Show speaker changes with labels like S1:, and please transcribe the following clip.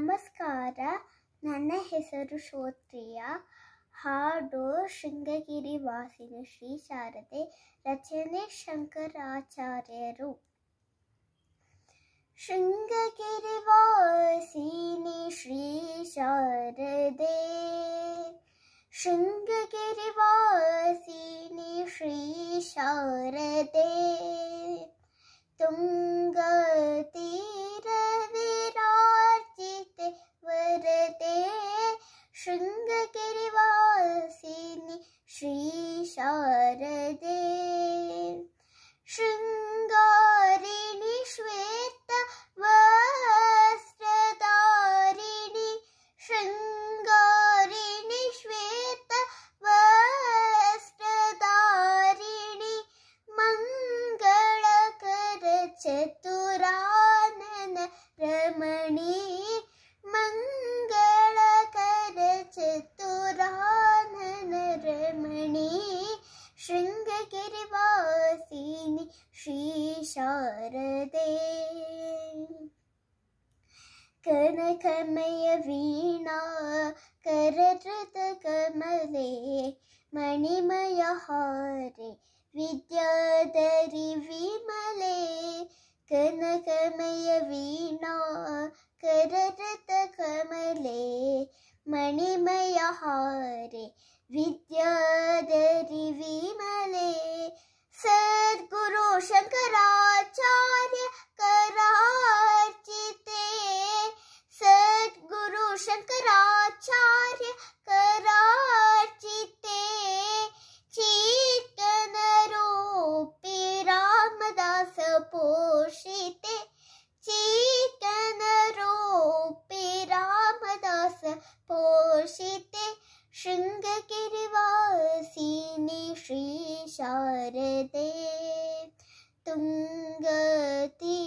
S1: ನಮಸ್ಕಾರ. ನನ್ನ ಹೆಸರು ಶ್ರೋತ್ರಿಯ. ಹಾಡು ಶೃಂಗಗಿರಿ ವಾಸಿನಿ ಶ್ರೀ ಶಾರದೆ, ರಚನೆ ಶಂಕರಾಚಾರ್ಯರು. ಶೃಂಗಗಿರಿ ವಾಸಿನಿ ಶ್ರೀ ಶಾರದೆ, ಶೃಂಗಗಿರಿ ವಾಸಿನಿ ಶ್ರೀ ಶಾರದೆ. शृङ्गगिरिवासिनि श्रीशारदे। शृङ्गारिणि श्वेतवस्त्रधारिणि शृङ्गारिणि श्वेतवस्त्रधारिणि मङ्गलकरचतुरानन रमणी स्तुराननरमणि तो शृङ्गगिरिवासिनि श्रीशारदे कनकमयवीणा करतृतकमले मणिमयहारे विद्याधरि विमले। कनकमयवीणा करत विद्याधरि विमले सद्गुरु शङ्कराचार्य करार्चिते सद्गुरु शङ्कराचार्य करार्चिते चीतनरूपे रामदास पोषिते चीतनरूपे रामदास पोषिते शृङ्गके शारदे तुङ्गति